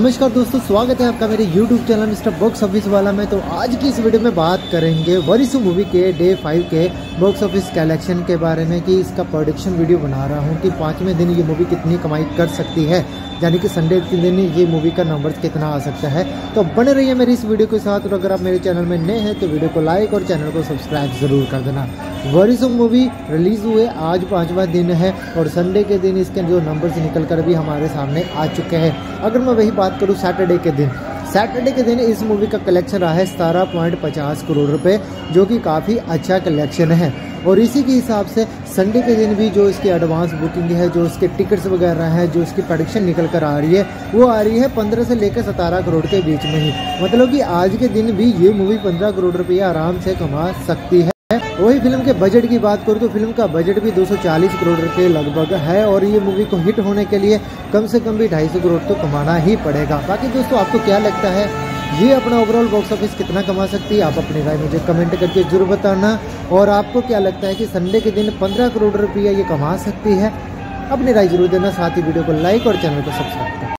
नमस्कार दोस्तों, स्वागत है आपका मेरे YouTube channel Mister Box Office वाला में। तो आज की इस वीडियो में बात करेंगे वरिसु मूवी के डे फाइव के बॉक्स ऑफ़िस कलेक्शन के बारे में कि इसका प्रोडक्शन वीडियो बना रहा हूँ कि पाँचवें दिन ये मूवी कितनी कमाई कर सकती है। यानी कि संडे के दिन ये मूवी का नंबर कितना आ सकता है। तो बने रहिए मेरी इस वीडियो के साथ और अगर आप मेरे चैनल में नए हैं तो वीडियो को लाइक और चैनल को सब्सक्राइब ज़रूर कर देना। वरिसु मूवी रिलीज़ हुए, आज पाँचवा दिन है और संडे के दिन इसके जो नंबर्स निकल कर भी हमारे सामने आ चुके हैं। अगर मैं वही बात करूँ सैटरडे के दिन। सैटरडे के दिन इस मूवी का कलेक्शन रहा है सतारह पॉइंट पचास करोड़ रुपए, जो कि काफ़ी अच्छा कलेक्शन है। और इसी के हिसाब से संडे के दिन भी जो इसकी एडवांस बुकिंग है, जो इसके टिकट्स वगैरह हैं, जो इसकी प्रोडक्शन निकल कर आ रही है, वो आ रही है पंद्रह से लेकर सतारह करोड़ के बीच में ही। मतलब कि आज के दिन भी ये मूवी पंद्रह करोड़ रुपया आराम से कमा सकती है। वही फ़िल्म के बजट की बात करूँ तो फ़िल्म का बजट भी 240 करोड़ के लगभग है और ये मूवी को हिट होने के लिए कम से कम भी 250 करोड़ तो कमाना ही पड़ेगा। बाकी दोस्तों, आपको क्या लगता है? ये अपना ओवरऑल बॉक्स ऑफ़िस कितना कमा सकती है? आप अपनी राय मुझे कमेंट करके ज़रूर बताना। और आपको क्या लगता है कि संडे के दिन पंद्रह करोड़ रुपया ये कमा सकती है? अपनी राय ज़रूर देना, साथ ही वीडियो को लाइक और चैनल को सब्सक्राइब